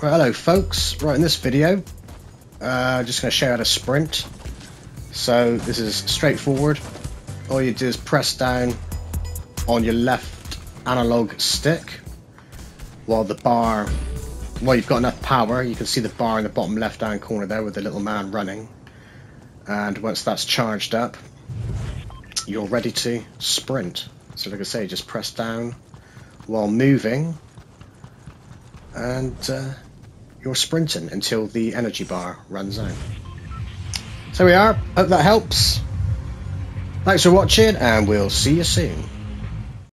Right, hello folks. Right, in this video, uh, just going to show you how to sprint. So this is straightforward. All you do is press down on your left analog stick while the bar, while you've got enough power, you can see the bar in the bottom left hand corner there with the little man running. And once that's charged up, you're ready to sprint. So like I say, just press down while moving and uh, you're sprinting until the energy bar runs out. So we are. Hope that helps. Thanks for watching and we'll see you soon.